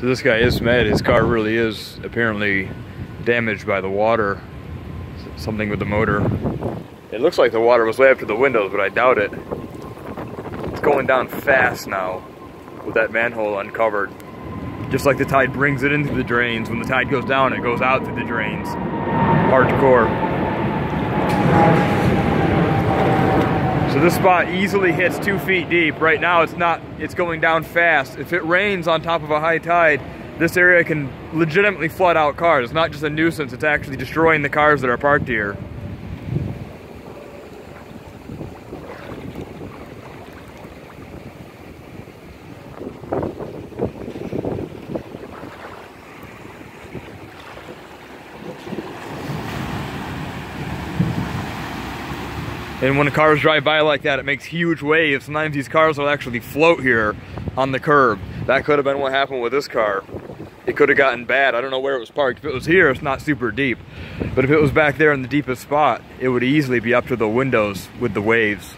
So this guy is mad. His car really is apparently damaged by the water. Something with the motor. It looks like the water was way up to the windows, but I doubt it. It's going down fast now with that manhole uncovered. Just like the tide brings it into the drains. When the tide goes down, it goes out through the drains. Hardcore. This spot easily hits two feet deep. Right now it's not, it's going down fast. If it rains on top of a high tide, this area can legitimately flood out cars. It's not just a nuisance, it's actually destroying the cars that are parked here. And when the cars drive by like that, it makes huge waves. Sometimes these cars will actually float here on the curb. That could have been what happened with this car. It could have gotten bad. I don't know where it was parked. If it was here, it's not super deep. But if it was back there in the deepest spot, it would easily be up to the windows with the waves.